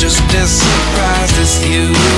Just as surprised as you.